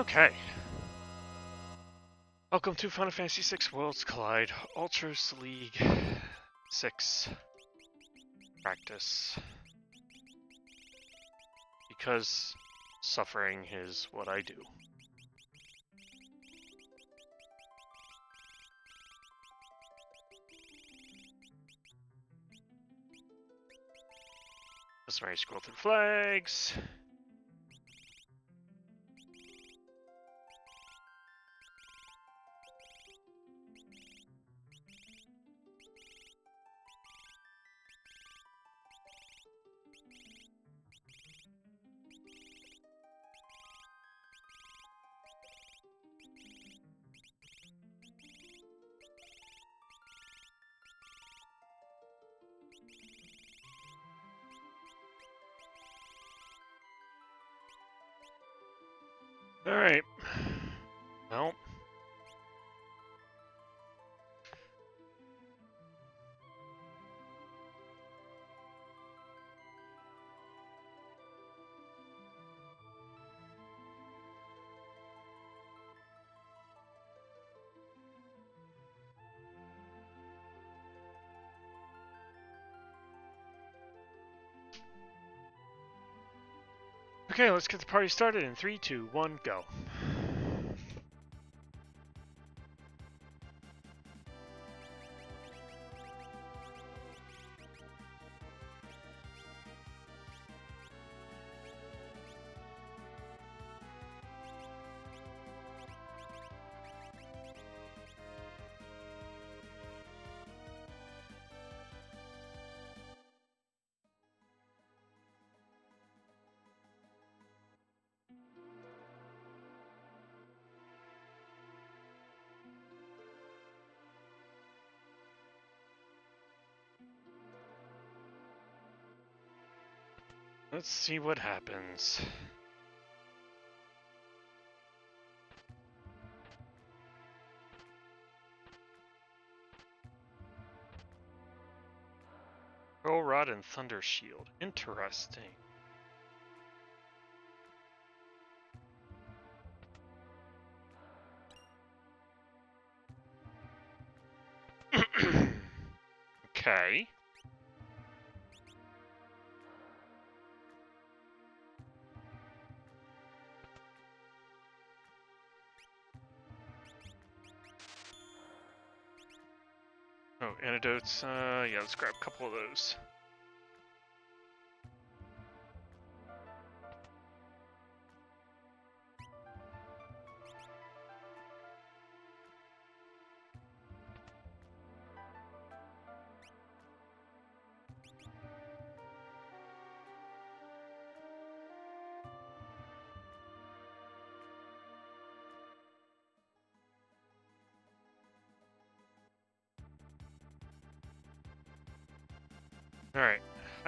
Okay. Welcome to Final Fantasy VI Worlds Collide Ultras League 6 practice. Because suffering is what I do. Customary scroll through flags. Okay, let's get the party started in three, two, one, go. Let's see what happens. Pearl Rod and Thunder Shield. Interesting. Uh, yeah, let's grab a couple of those.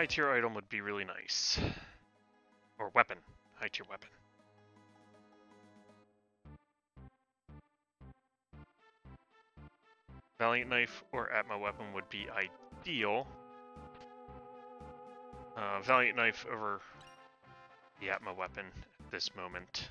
High tier item would be really nice. Or weapon, high tier weapon. Valiant Knife or Atma weapon would be ideal. Uh, Valiant Knife over the Atma weapon at this moment.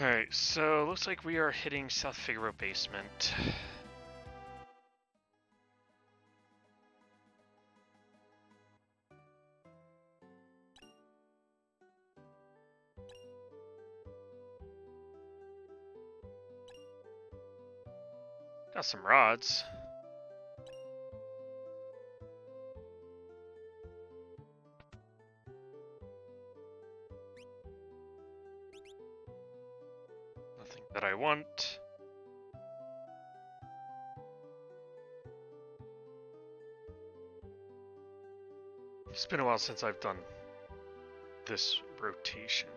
Alright, so looks like we are hitting South Figaro basement. Got some rods. That I want. It's been a while since I've done this rotation.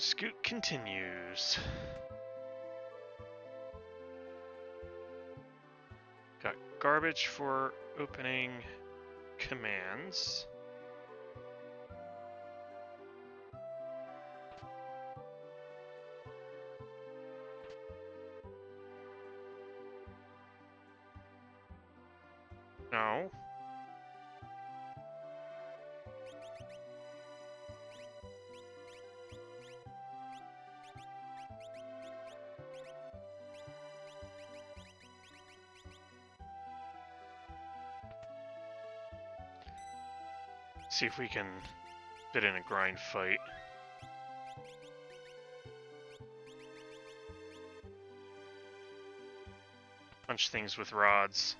Scoot continues. Got garbage for opening commands. See if we can fit in a grind fight. Punch things with rods.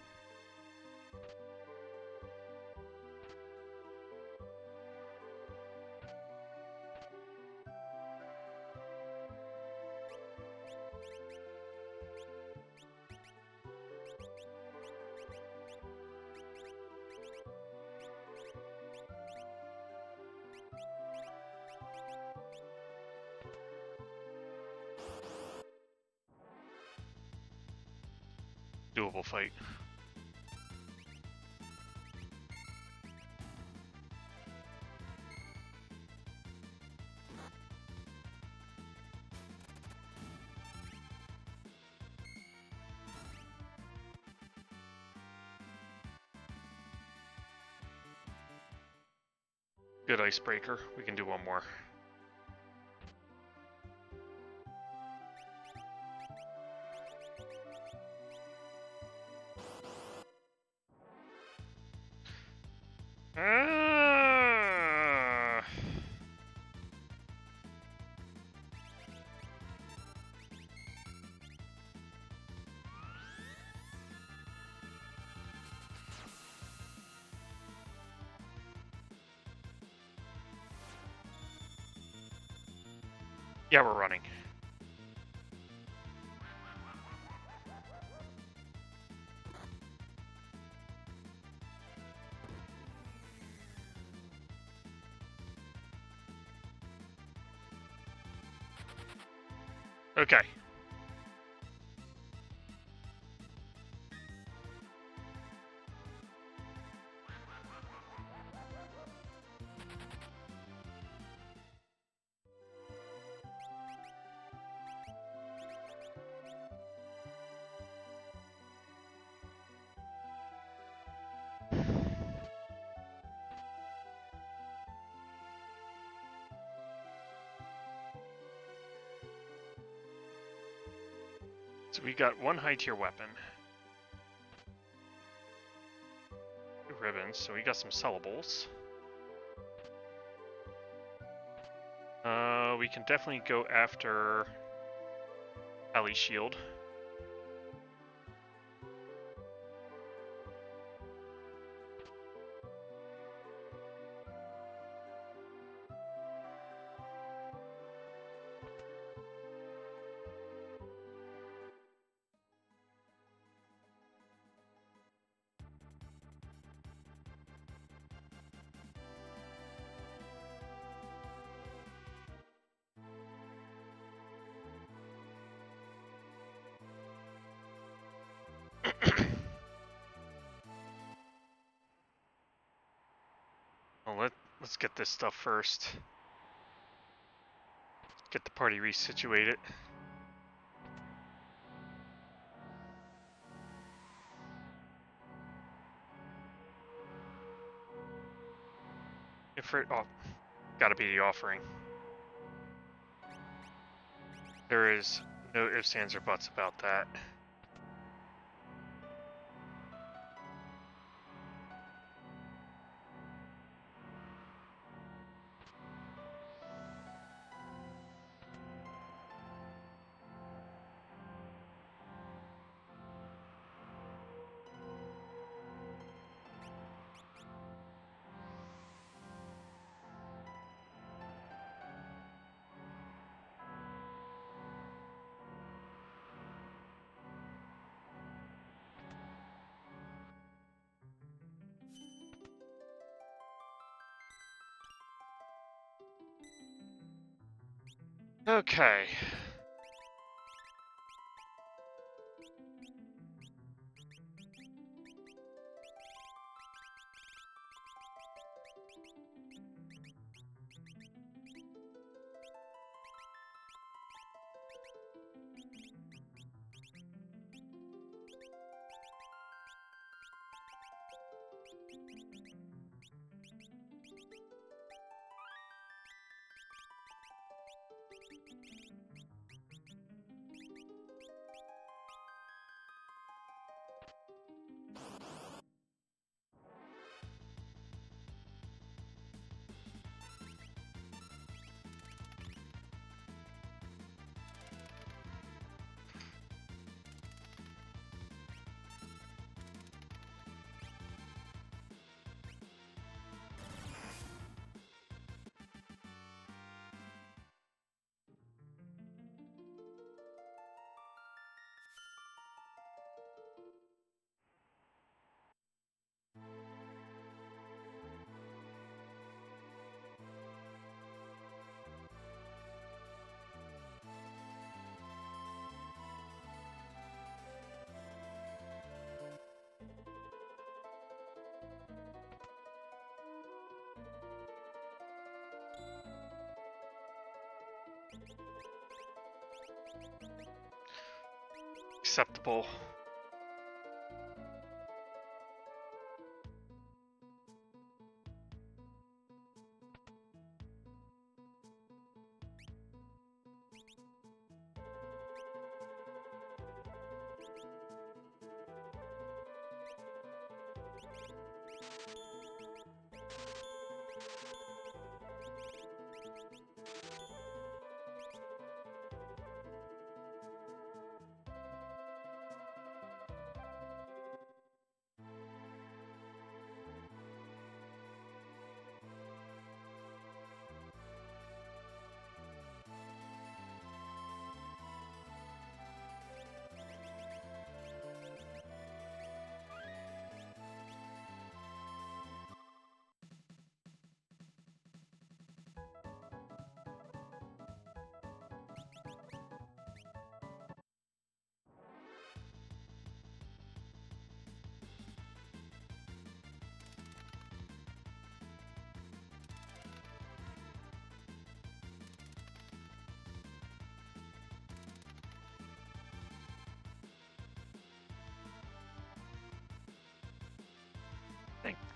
Doable fight. Good icebreaker. We can do one more. So we got one high tier weapon. Two ribbons, so we got some sellables. Uh, we can definitely go after Ali Shield. Let's get this stuff first. Get the party resituated. If it, oh, gotta be the offering. There is no ifs, ands, or buts about that. Okay. Acceptable.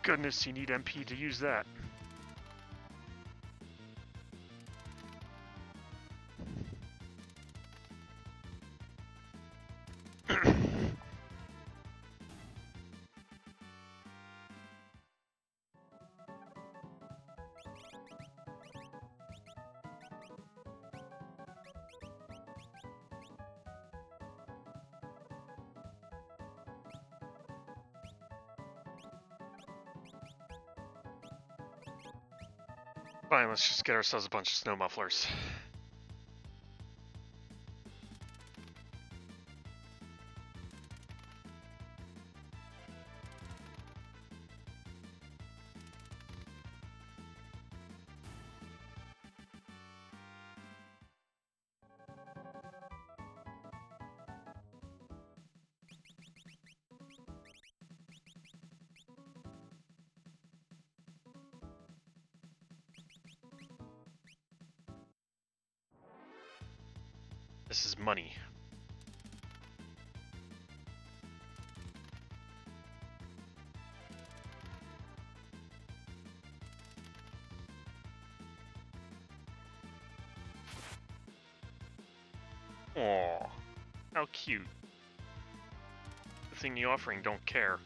Goodness you need MP to use that. Let's just get ourselves a bunch of snow mufflers. The offering don't care.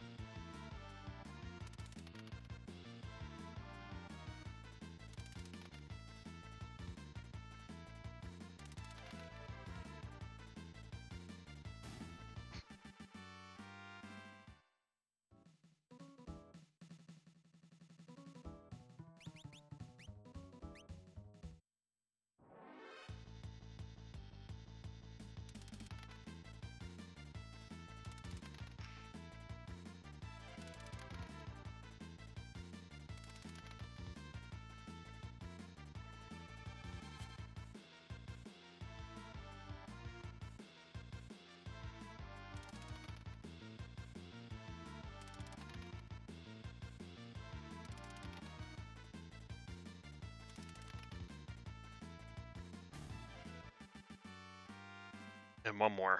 And one more.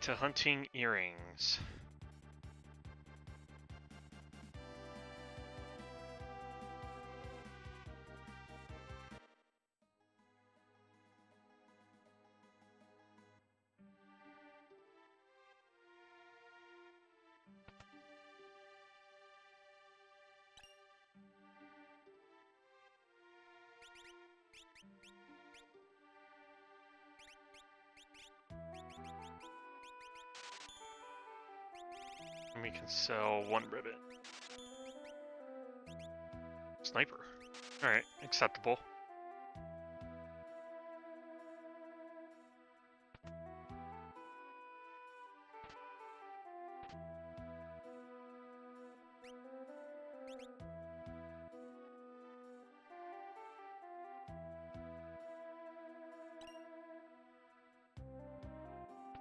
To hunting earrings. Sell one ribbon. Sniper. Alright, acceptable.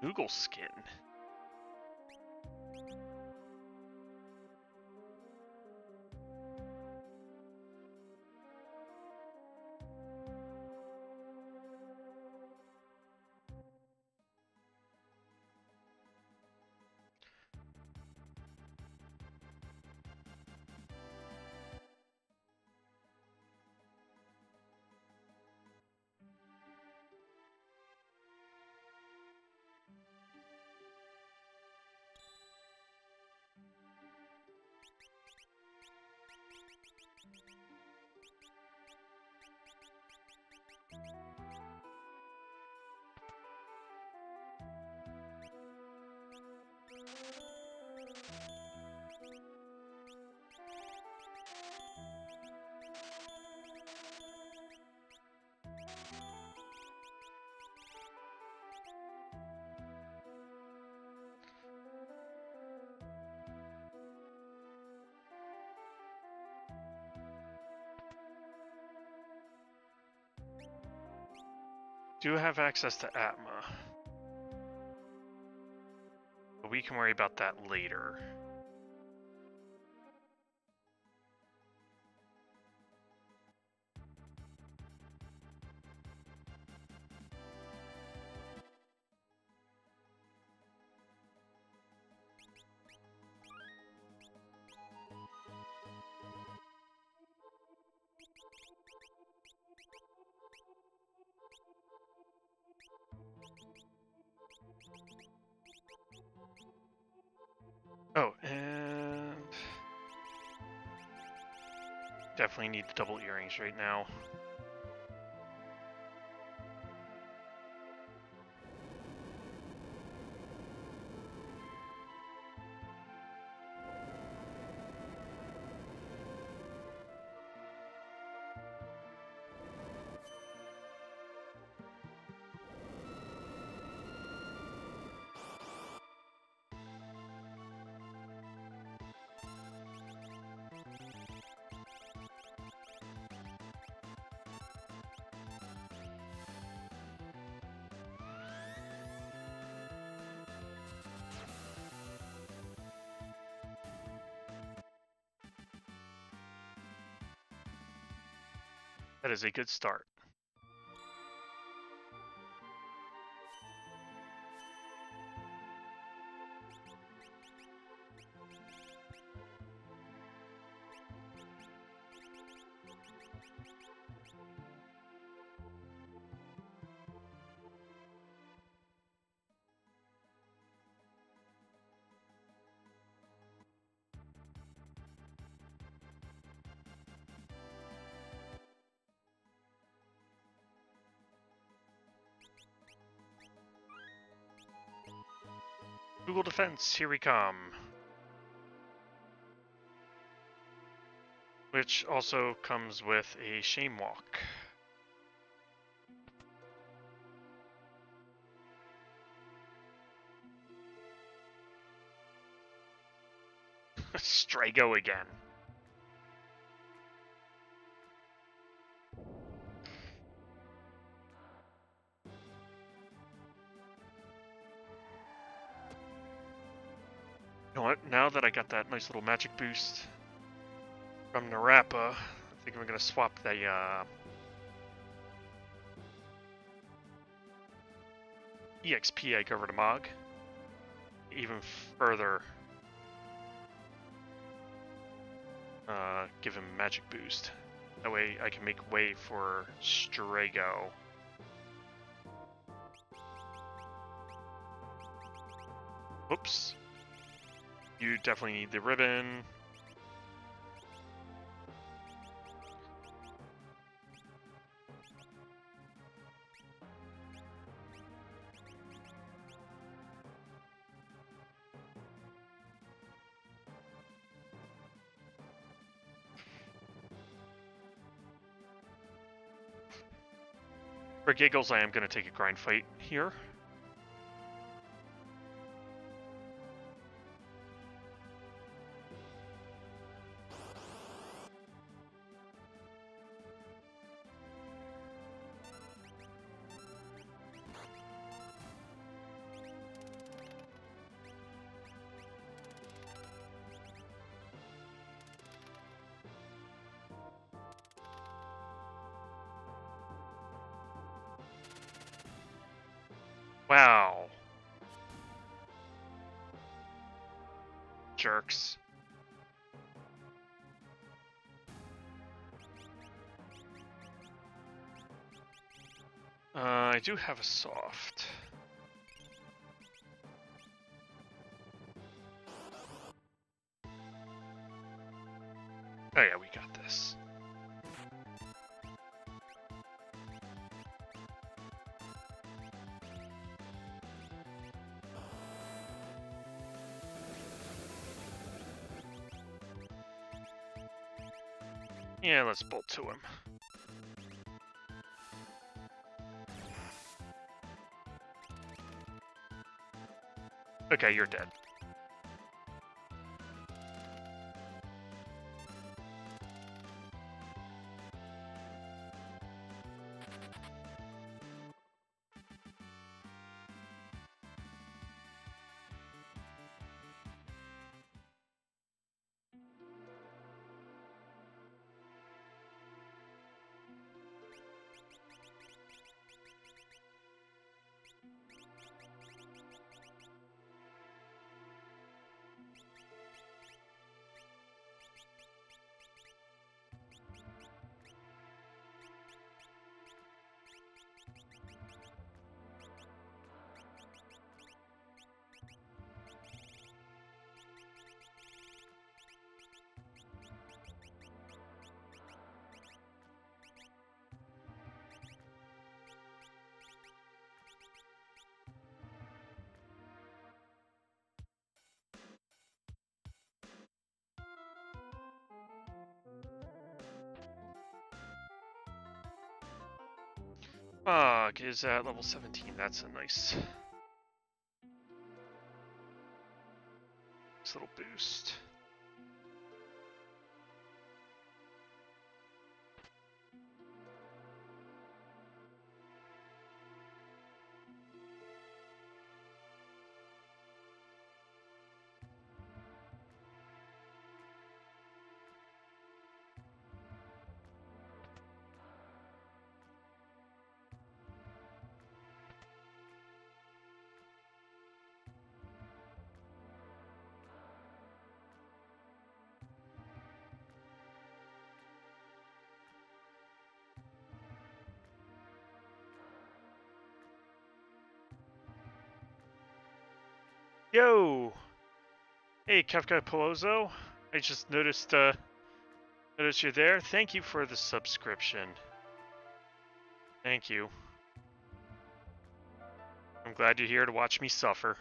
Google skin. Do you have access to Atma. We can worry about that later. Right now. That is a good start. Google Defense, here we come. Which also comes with a shame walk. Strago again. Now that I got that nice little magic boost from Narapa, I think I'm gonna swap the uh, EXP egg over to Mog. Even further uh, give him magic boost. That way I can make way for Strago. Whoops. You definitely need the ribbon. For giggles, I am going to take a grind fight here. Uh, I do have a soft. Yeah, let's bolt to him. Okay, you're dead. Is at level 17. That's a nice, nice little boost. Yo! Hey, Kefka Pelozo. I just noticed, uh, noticed you're there. Thank you for the subscription. Thank you. I'm glad you're here to watch me suffer.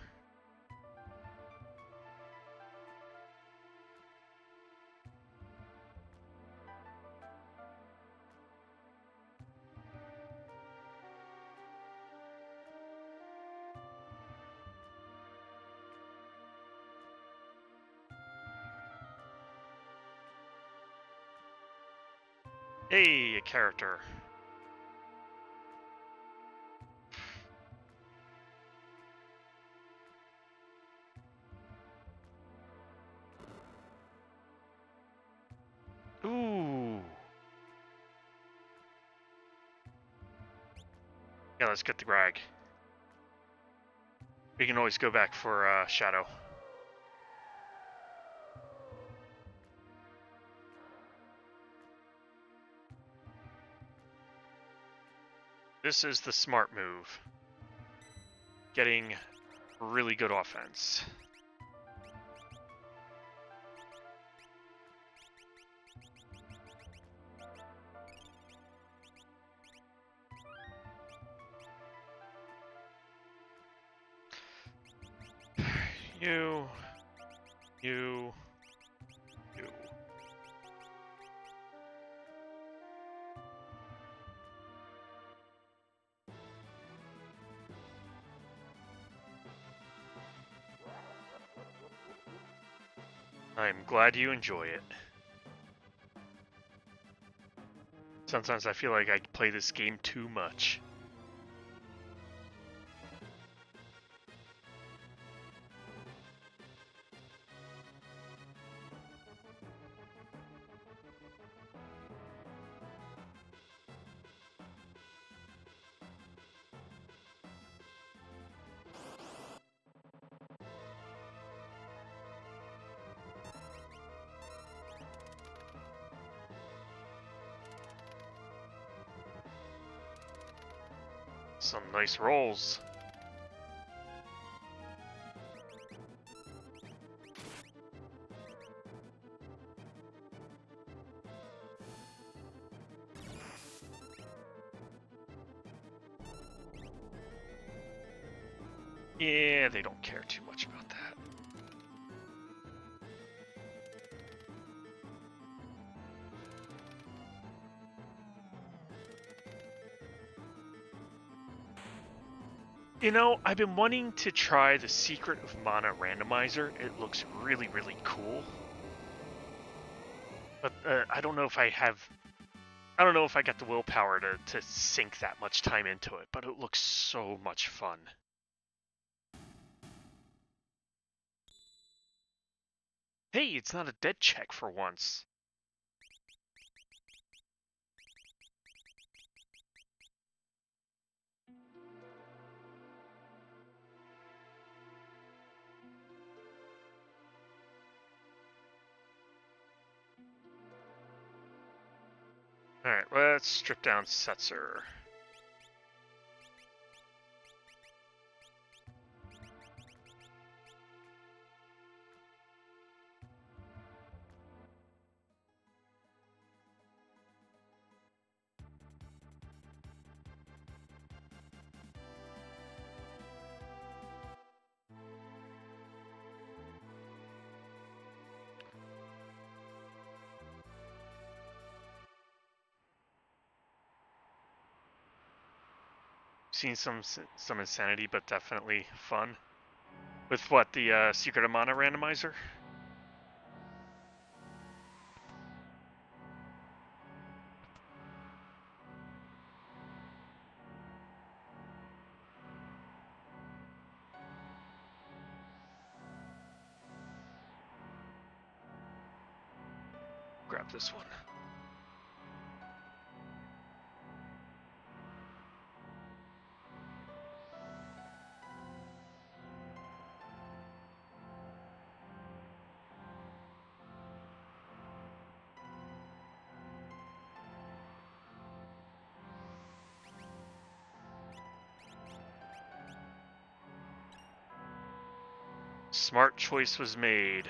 Hey, a character. Ooh. Yeah, let's get the Grag. We can always go back for uh, Shadow. This is the smart move. Getting really good offense. Glad you enjoy it. Sometimes I feel like I play this game too much. Nice rolls. You know, I've been wanting to try the Secret of Mana Randomizer. It looks really, really cool. But uh, I don't know if I have... I don't know if I got the willpower to, to sink that much time into it, but it looks so much fun. Hey, it's not a dead check for once. Alright, let's strip down Setzer. Seen some some insanity, but definitely fun. With what the uh, Secret of Mana randomizer. Grab this one. Choice was made.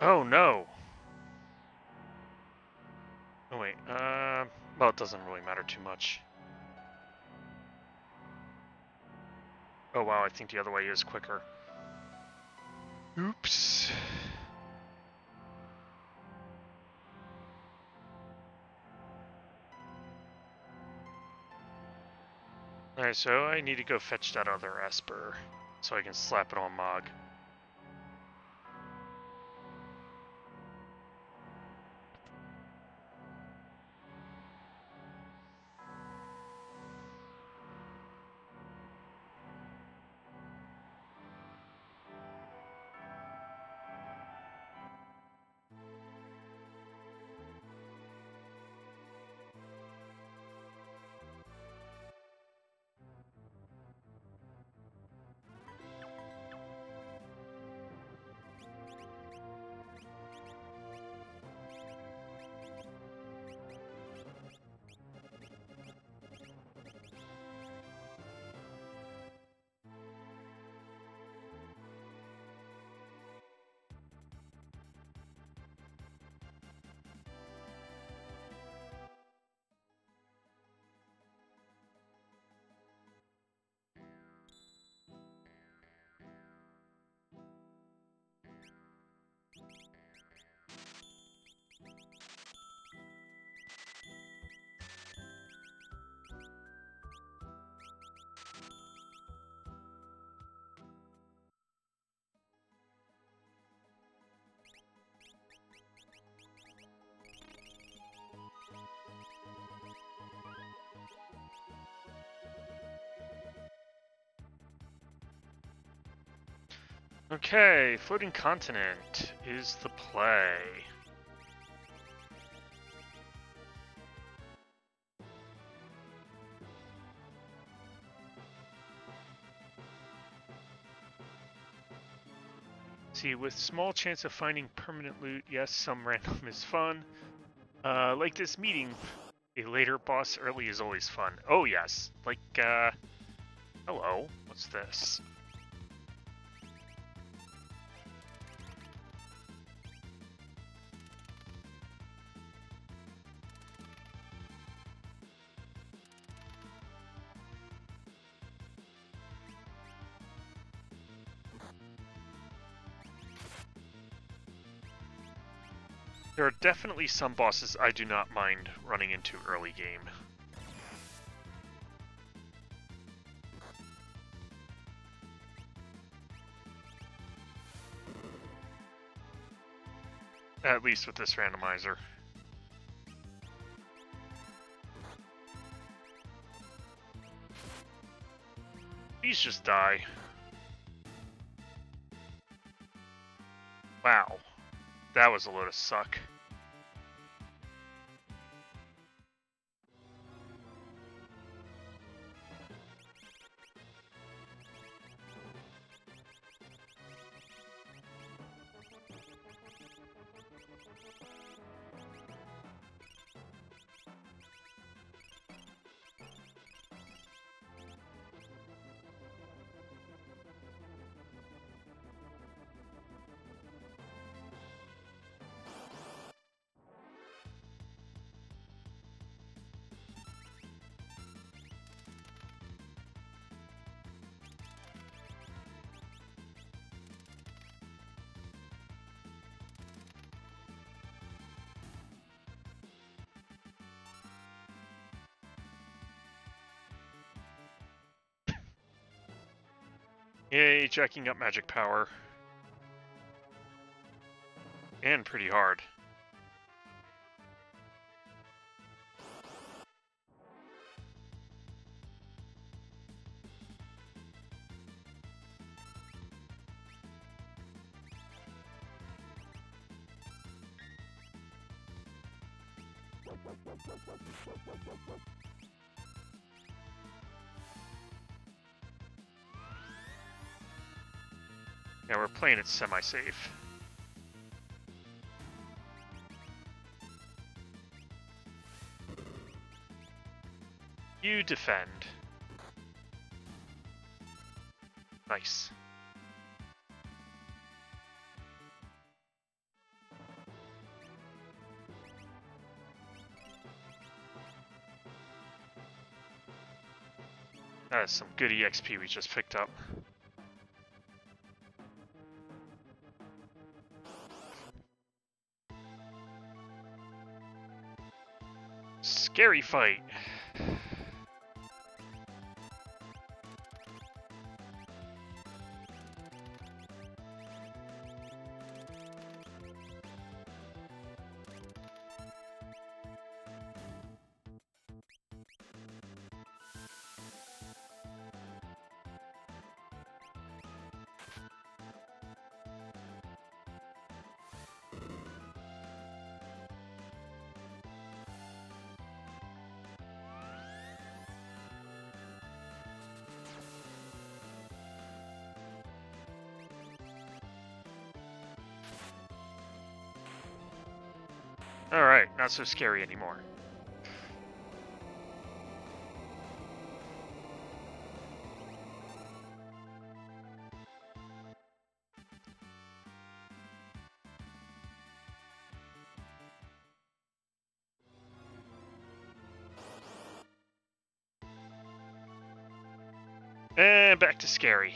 Oh no! Oh wait, uh, well it doesn't really matter too much. Oh wow, I think the other way is quicker. Oops. Alright, so I need to go fetch that other Esper so I can slap it on Mog. Okay, Floating Continent is the play. See, with small chance of finding permanent loot, yes, some random is fun. Uh, like this meeting, a later boss early is always fun. Oh yes, like, uh, hello, what's this? There are definitely some bosses I do not mind running into early game. At least with this randomizer. These just die. Wow. That was a load of suck. me jacking up magic power. And pretty hard. Yeah, we're playing it semi-safe. You defend. Nice. That is some good EXP we just picked up. Scary fight. Alright, not so scary anymore. And back to scary.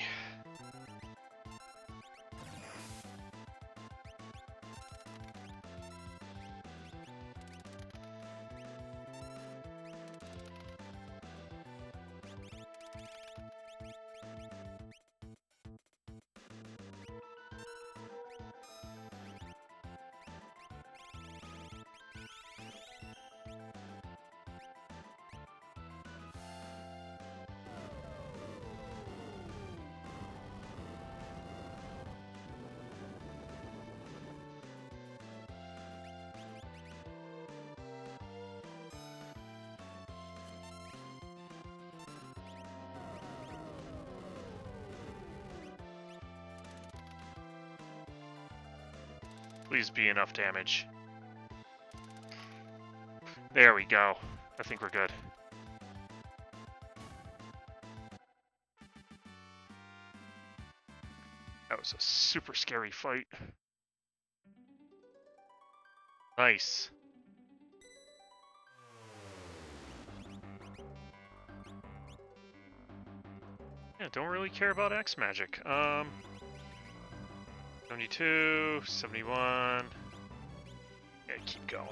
Be enough damage. There we go. I think we're good. That was a super scary fight. Nice. Yeah, don't really care about X magic. Um, 72, 71. Yeah, keep going.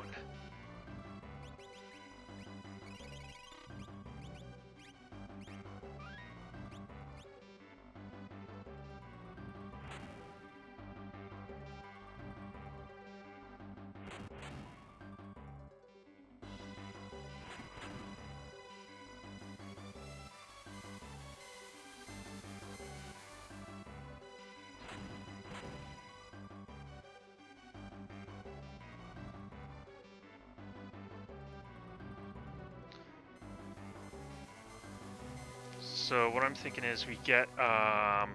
So what I'm thinking is we get um,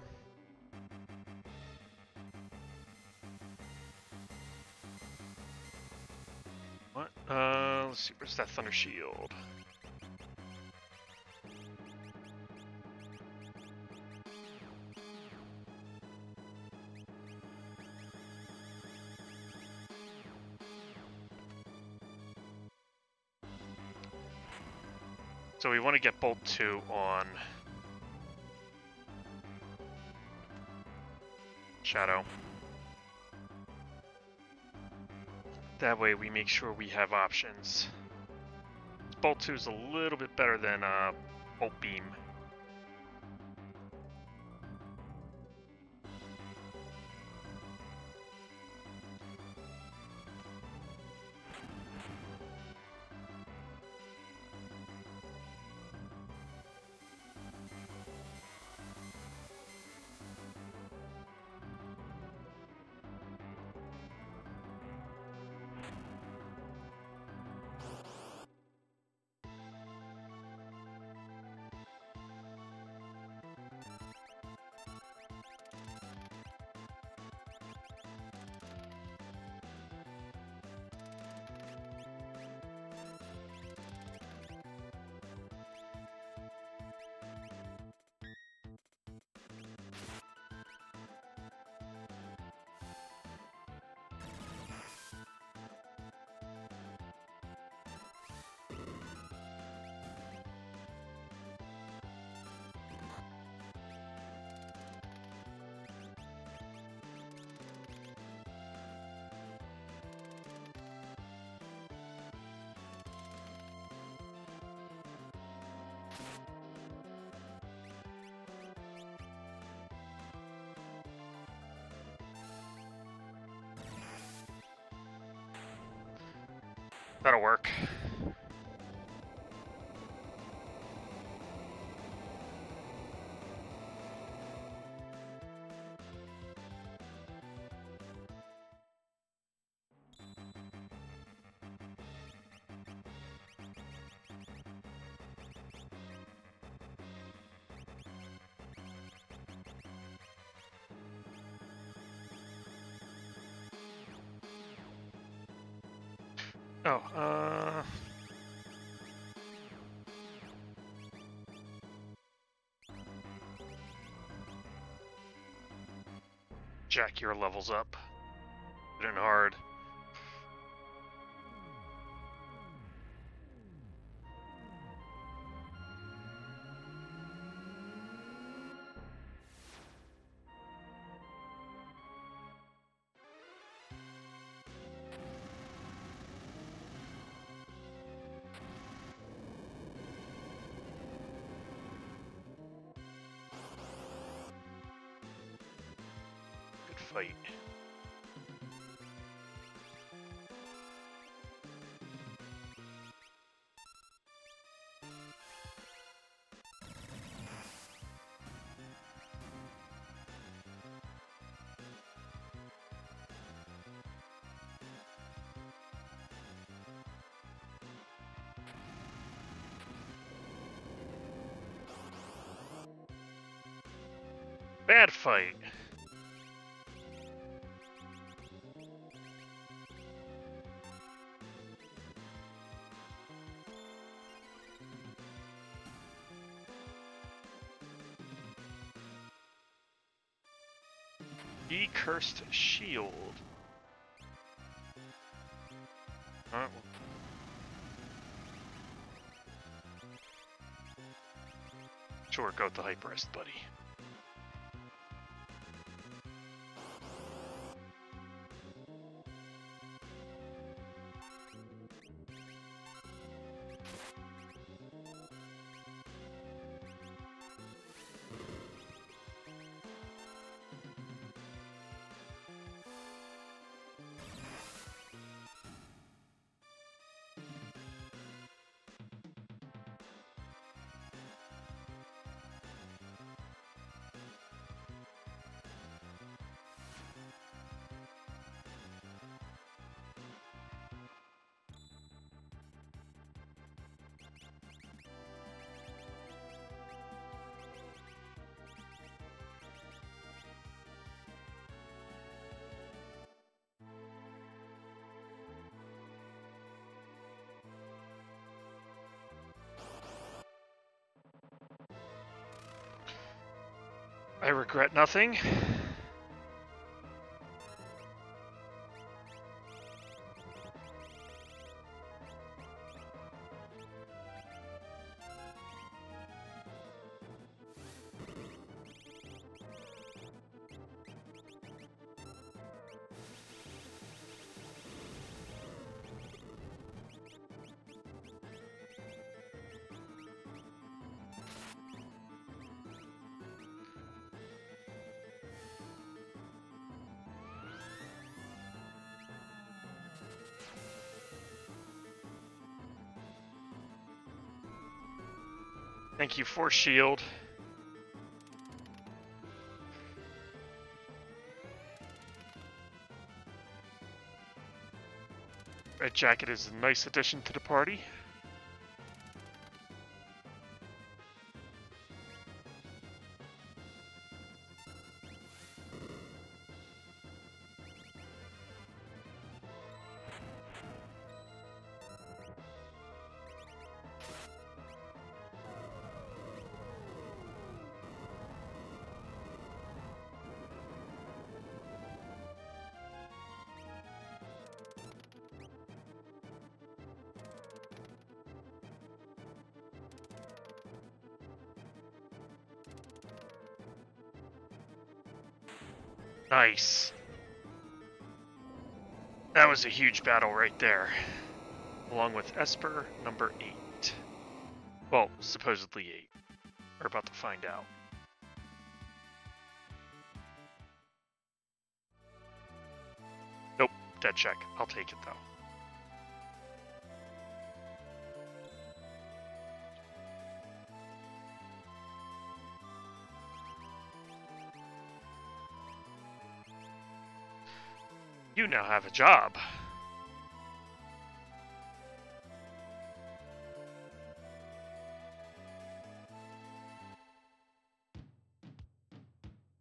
what? Uh, let's see. Where's that thunder shield? So we want to get bolt 2 on That way we make sure we have options. Bolt 2 is a little bit better than uh, Bolt Beam. That'll work. Oh, uh... Jack your levels up. Put in hard. Bad fight. Be cursed shield. Alright. well- Sure, go with the hyperest, buddy. I regret nothing. You for shield. Red Jacket is a nice addition to the party. Nice. That was a huge battle right there. Along with Esper, number 8. Well, supposedly 8. We're about to find out. Nope, dead check. I'll take it though. You now have a job.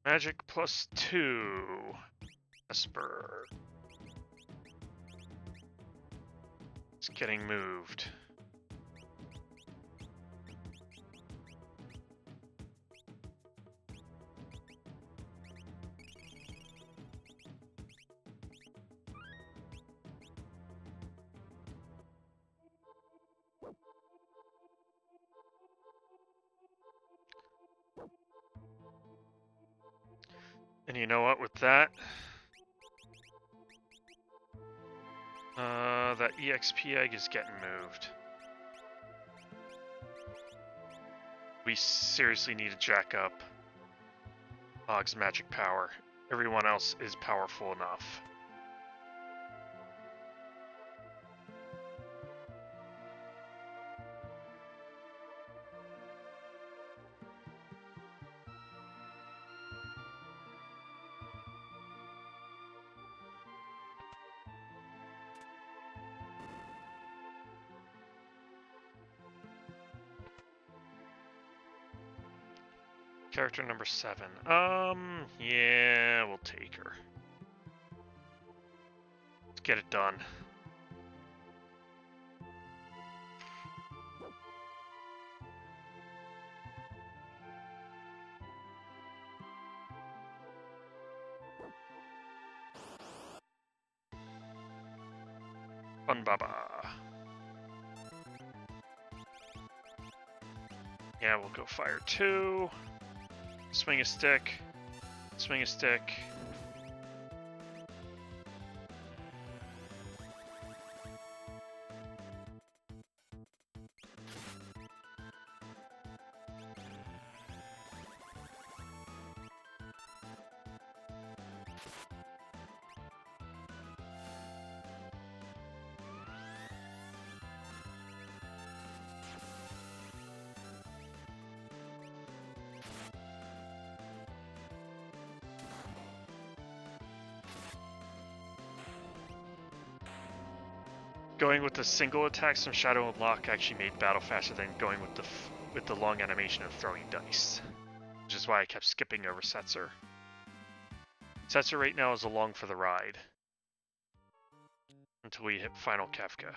Magic plus two. Esper. It's getting moved. And you know what, with that, uh, that EXP egg is getting moved. We seriously need to jack up Og's magic power. Everyone else is powerful enough. Character number seven. Um, yeah, we'll take her. Let's get it done. Fun Baba. Yeah, we'll go fire two. Swing a stick. Swing a stick. The single attacks from Shadow and Locke actually made battle faster than going with the with the long animation of throwing dice, which is why I kept skipping over Setzer. Setzer right now is along for the ride until we hit Final Kefka.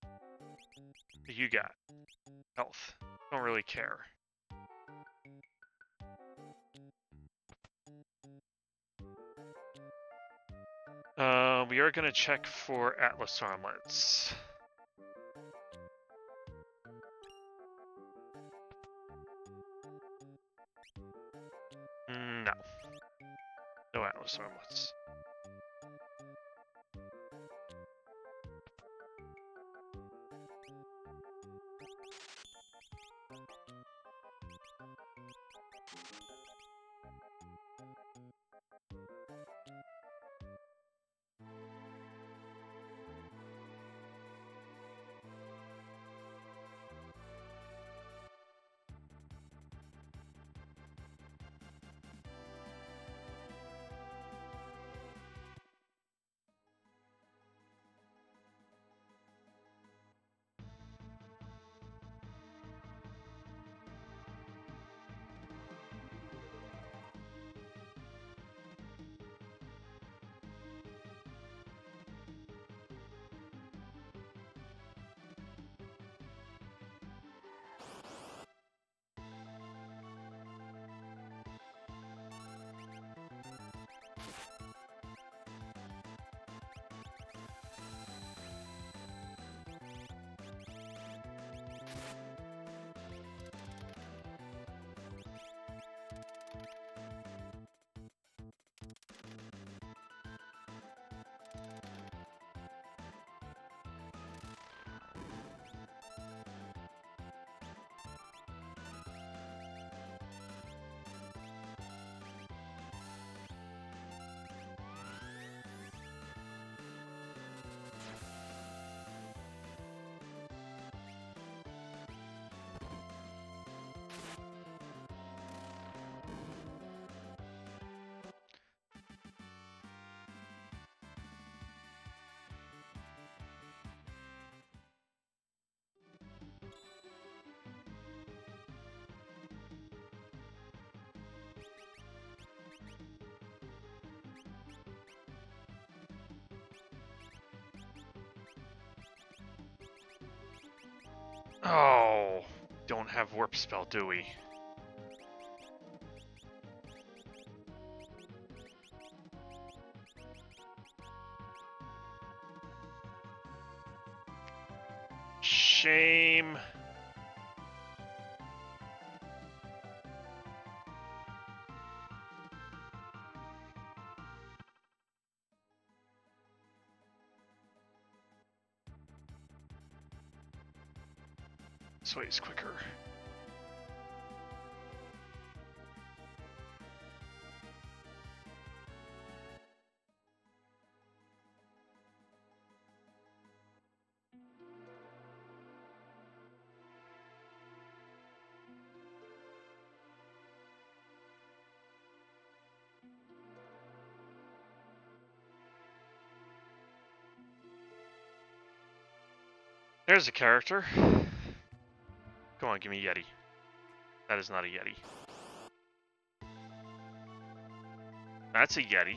What you got? Health. Don't really care. Uh, we are going to check for Atlas armlets. No. No Atlas armlets. Oh, don't have warp spell, do we? This way is quicker. There's a character. On, give me Yeti. That is not a Yeti. That's a Yeti.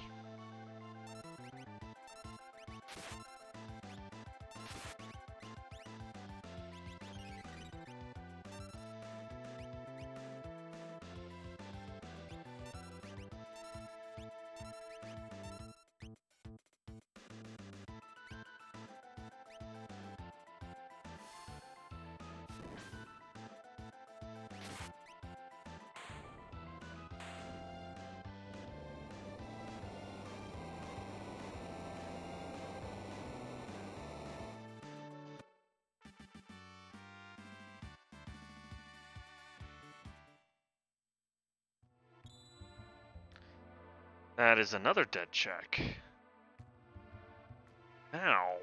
That is another dead check. Ow.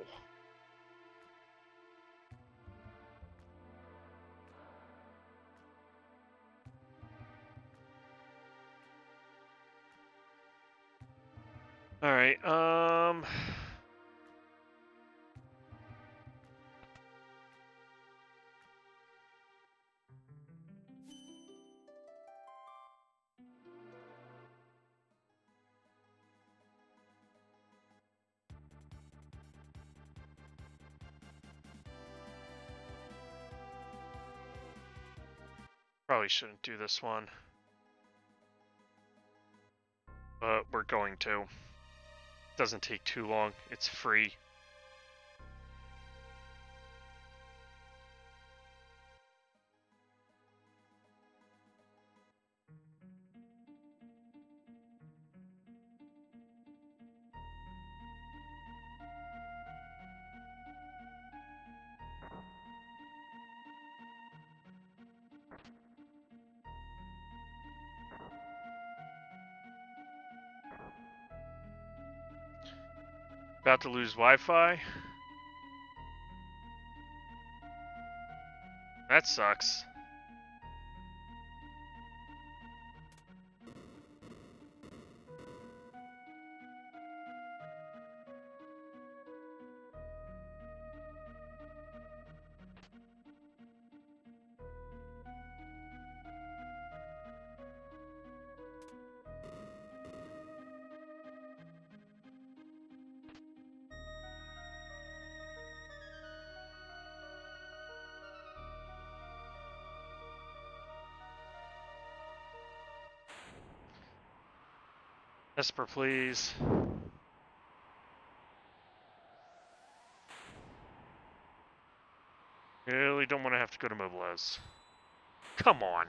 Probably shouldn't do this one. But we're going to. Doesn't take too long. It's free. To lose Wi-Fi. That sucks. Esper, please. Really don't want to have to go to Mobliz. Come on.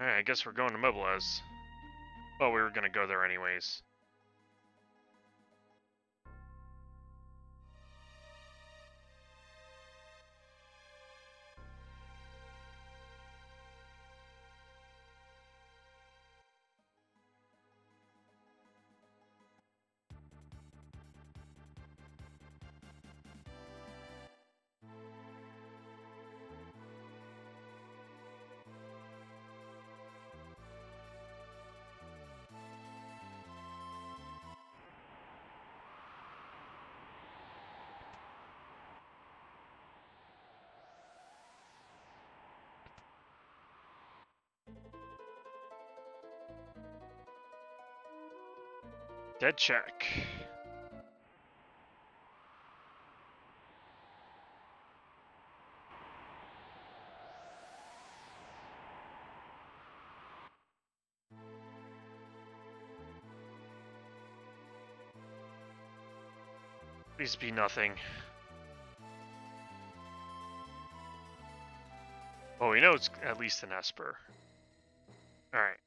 Alright, I guess we're going to Mobliz. Well, we were going to go there anyways. Dead check. Please be nothing. Oh, we know it's at least an Esper. Alright.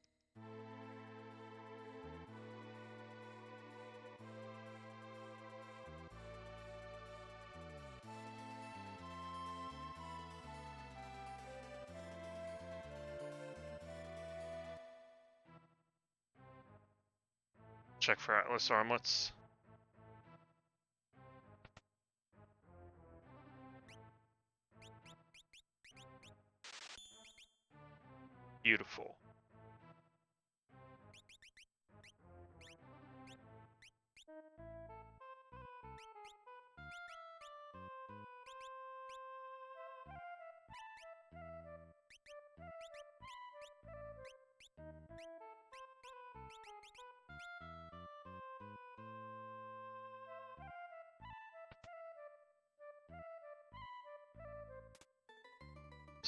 Check for Atlas armlets. Beautiful.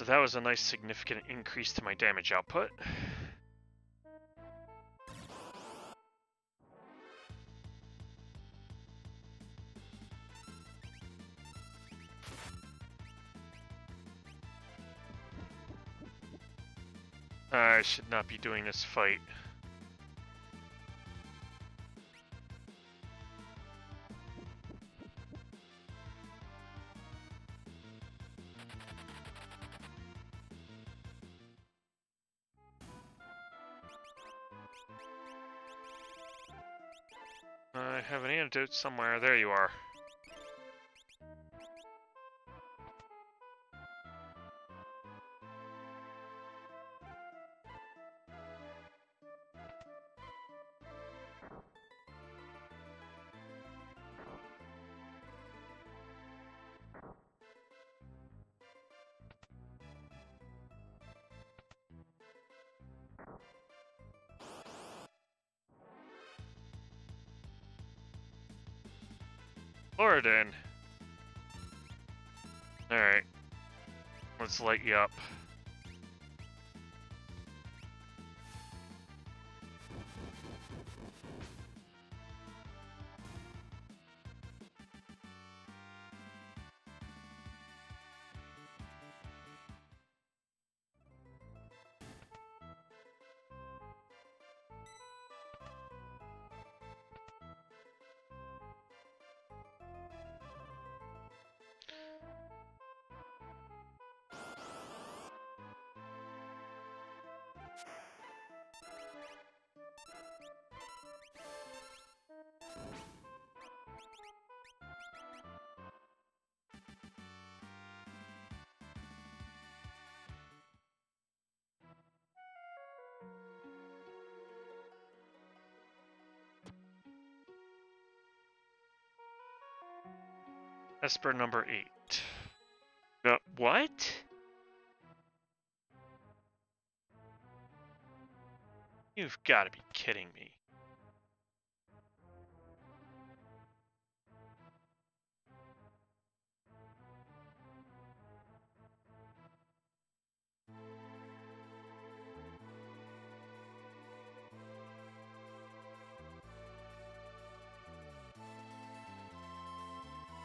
So that was a nice significant increase to my damage output. I should not be doing this fight. Somewhere. There you are. Alright. Let's light you up. Esper number eight. Uh, what? You've got to be kidding me.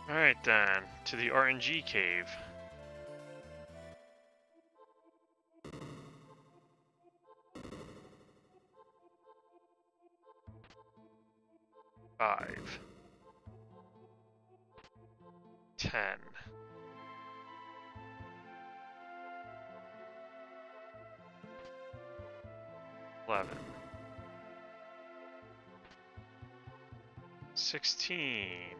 Alright then, to the RNG cave. Five. Ten. Eleven. Sixteen.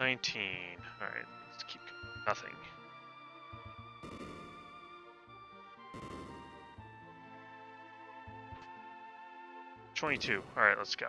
Nineteen. Alright, let's keep. Nothing. Twenty-two. Alright, let's go.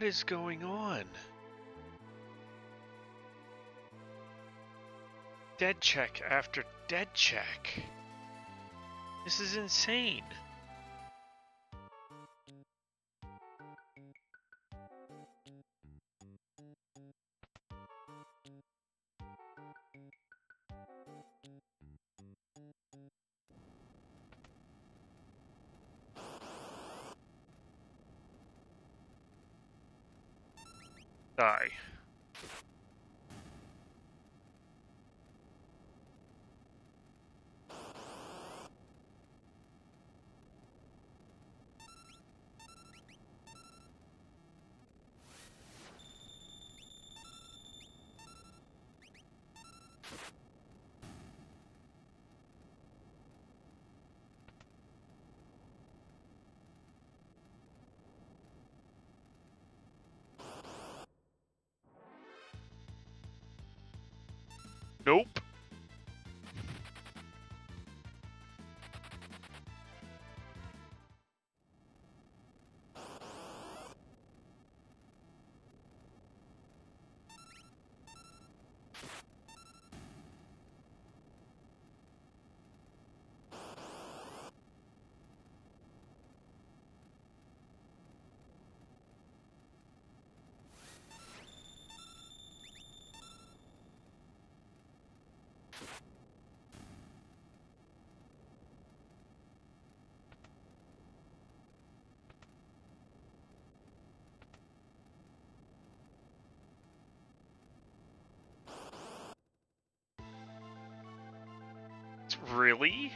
What is going on? Dead check after dead check. This is insane. Die. Really?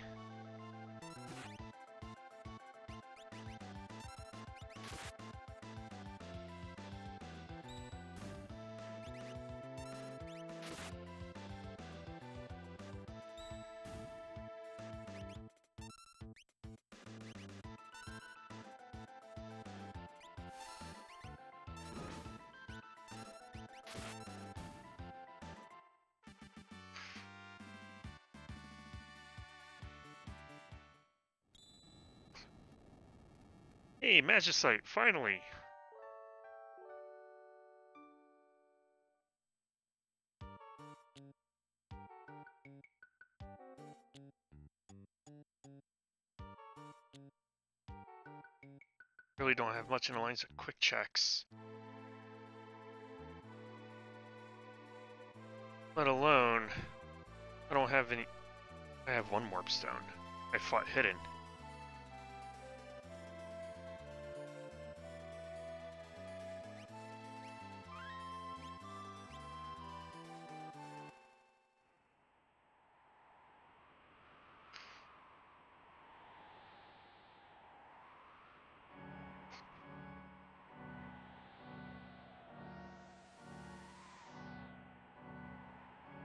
Magicite, finally! Really don't have much in the lines of quick checks. Let alone, I don't have any... I have one warp stone. I fought hidden.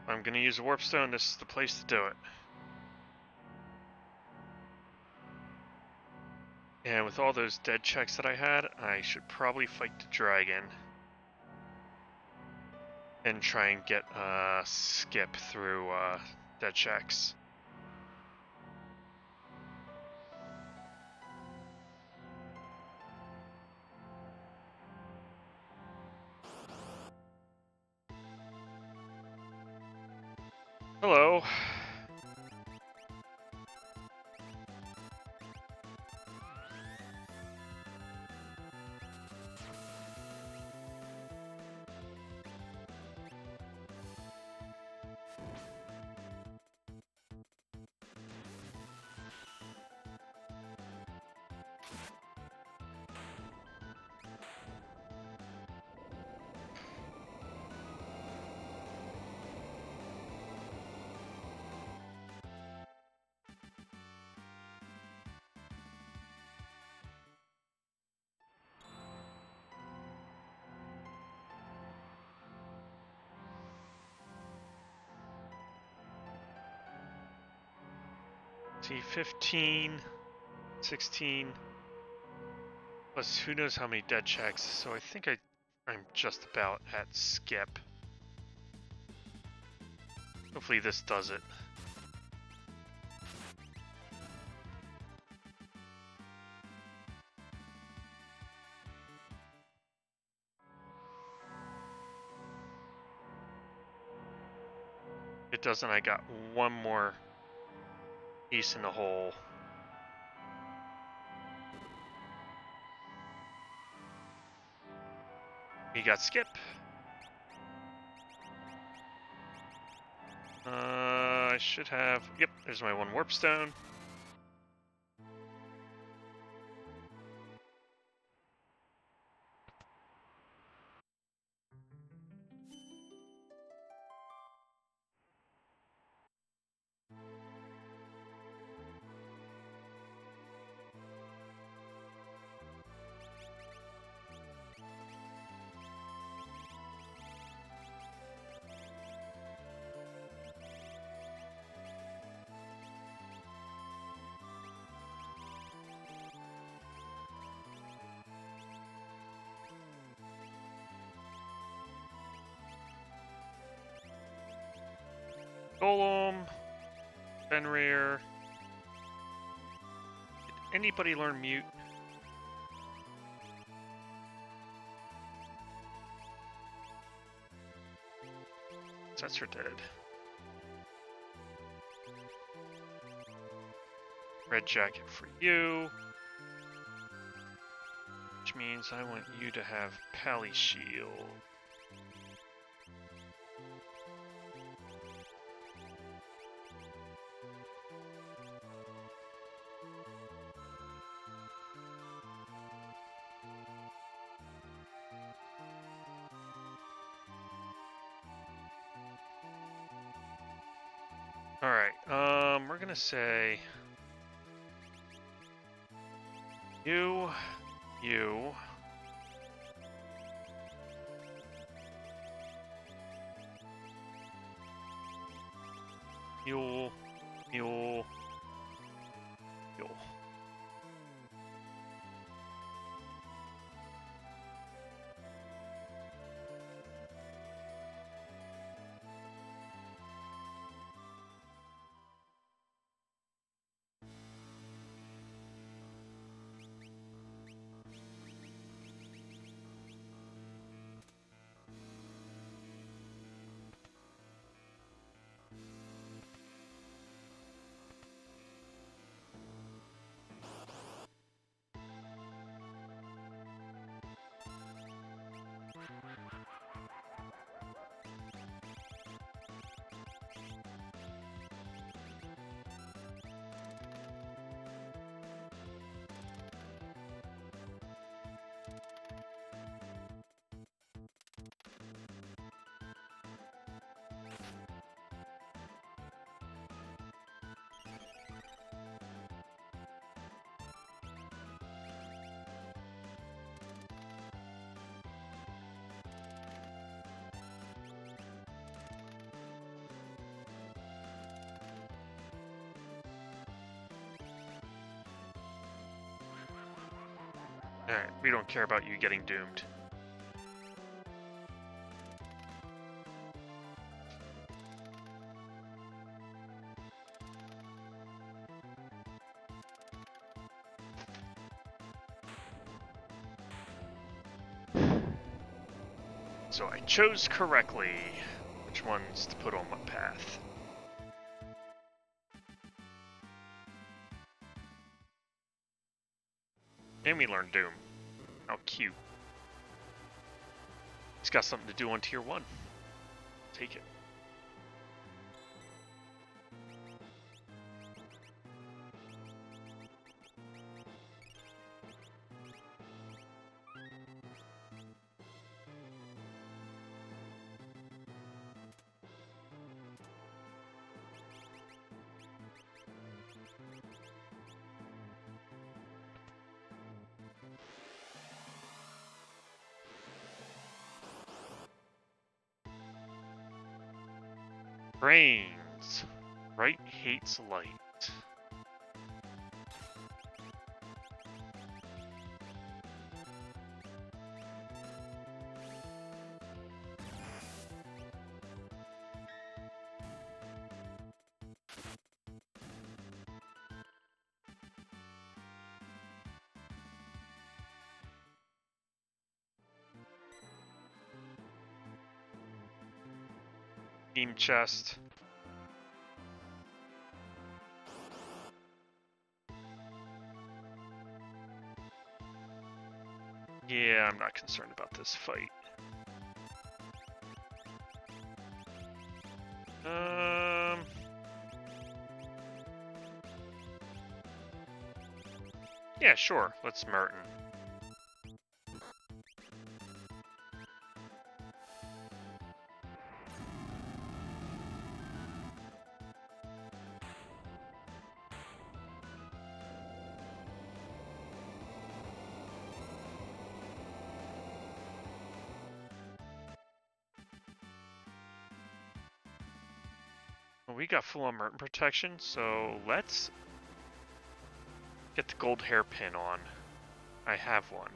I'm gonna use a warp stone, this is the place to do it. And with all those dead checks that I had, I should probably fight the dragon. And try and get a uh, skip through uh, dead checks. 15, 16, plus who knows how many dead checks. So I think I, I'm just about at skip. Hopefully this does it. it doesn't, I got one more ace in the hole. You got skip. Uh, I should have. Yep, there's my one warp stone. Golem, Fenrir. Did anybody learn mute? Sets are dead. Red jacket for you. Which means I want you to have Pally Shield. Gonna Alright, we don't care about you getting doomed. So I chose correctly which ones to put on my path. And we learned Doom. How cute. He's got something to do on tier 1. Take it. Brains. Right hates light. Chest. Yeah, I'm not concerned about this fight. Um... Yeah, sure. Let's Merton. We got full on Merton protection, so let's get the gold hairpin on. I have one.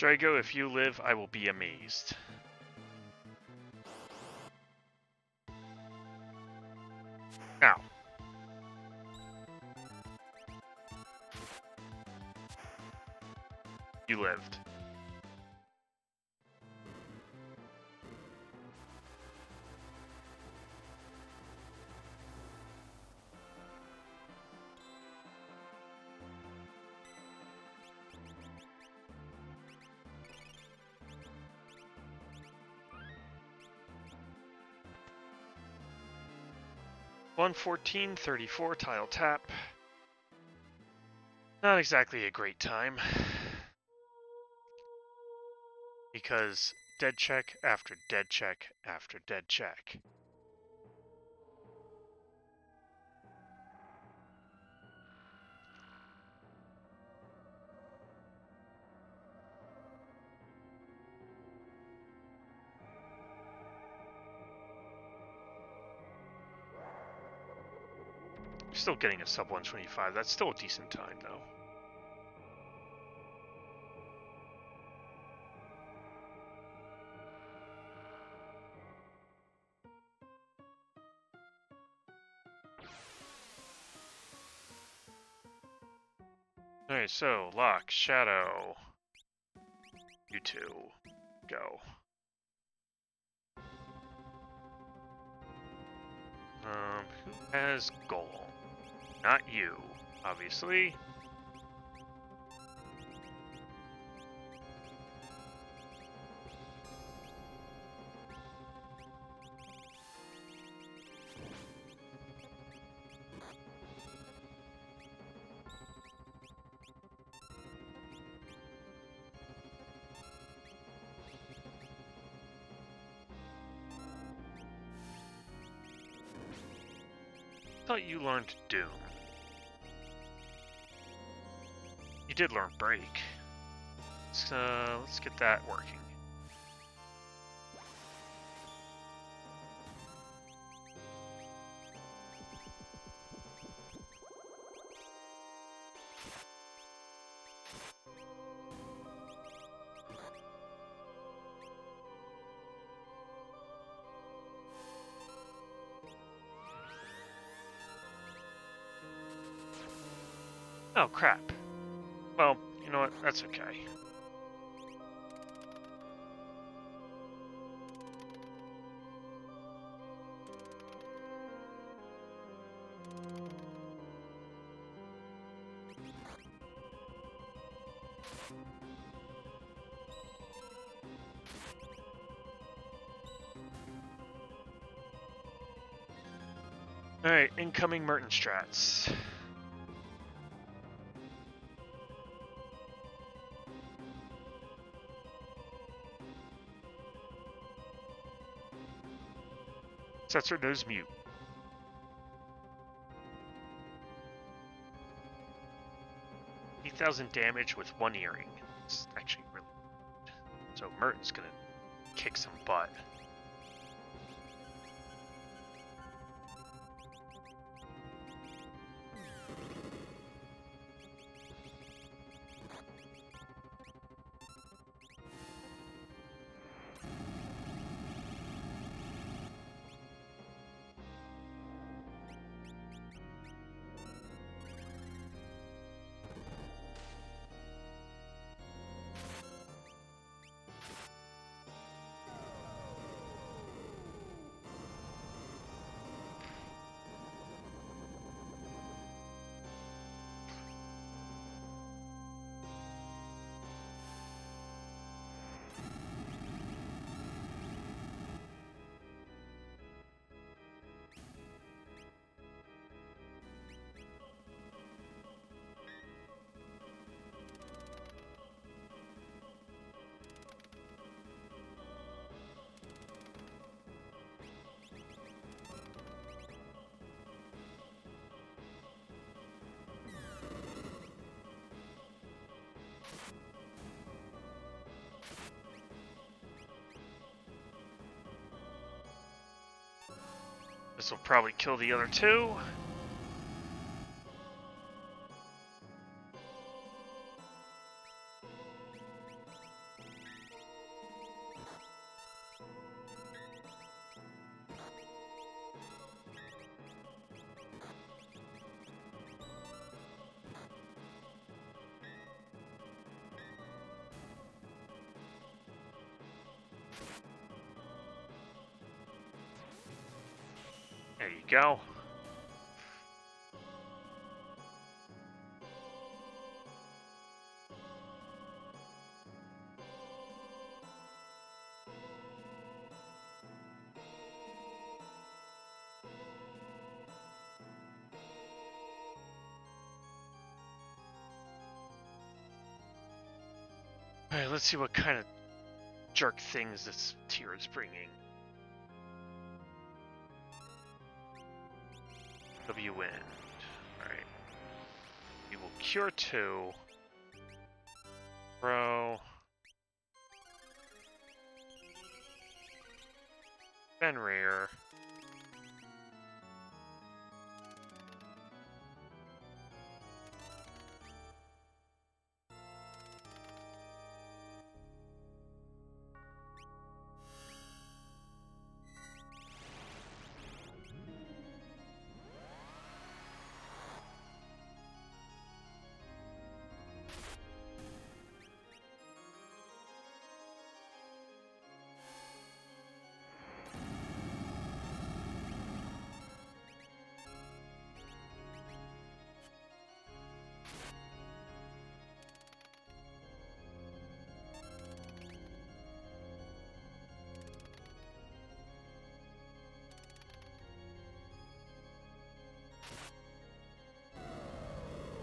Strago, if you live, I will be amazed. 1434 tile tap. Not exactly a great time. Because dead check after dead check after dead check. Still getting a sub 125. That's still a decent time, though. Alright, so, Locke, Shadow. You two. Go. Um, who has Golem? Not you, obviously. thought you learned Doom. Did learn Break. So let's get that working. Oh, crap. That's okay. Alright, incoming Merton Sensor nose mute. Eight thousand damage with one earring. It's actually really. Good. So Merton's gonna kick some butt. Will probably kill the other two. Go. Let's see what kind of jerk things this tier is bringing. W wind. Alright. We will cure two. Throw. Fenrir.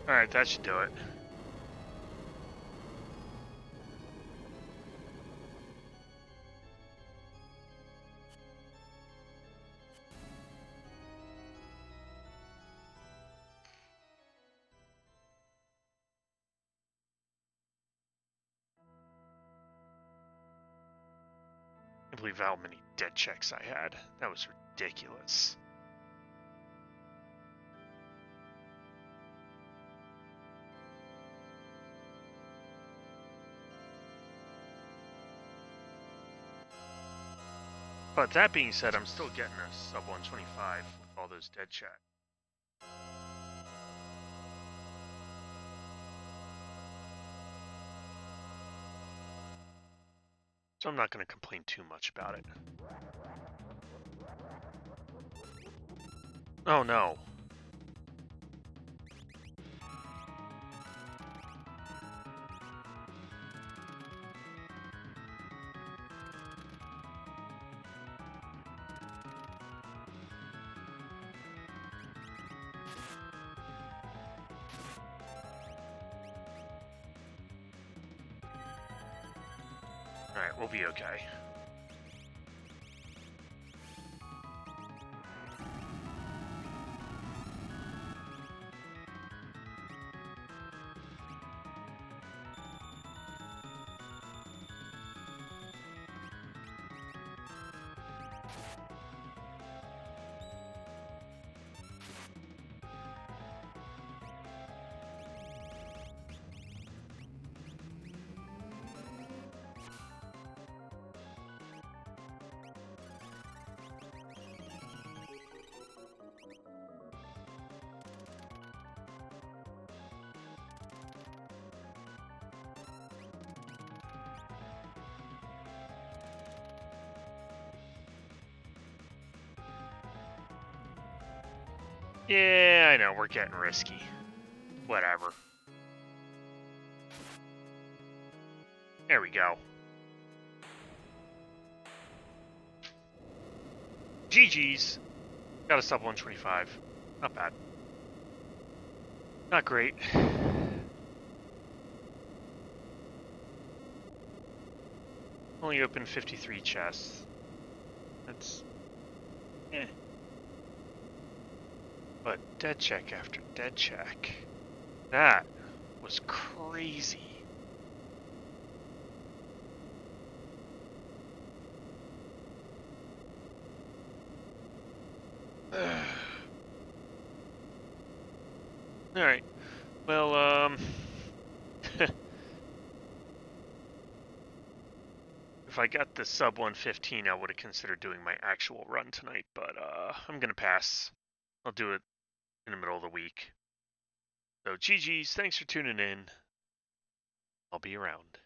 Alright, that should do it. I can't believe how many dead checks I had. That was ridiculous. But that being said, I'm still getting a sub 125 with all those dead checks. So I'm not going to complain too much about it. Oh no. Okay. We're getting risky. Whatever. There we go. GG's. Got a sub 125. Not bad. Not great. Only opened 53 chests. That's... eh. But dead check after dead check. That was crazy. Alright. Well, um... if I got the sub 115, I would have considered doing my actual run tonight, but uh, I'm going to pass. I'll do it in the middle of the week. So, GG's, thanks for tuning in. I'll be around.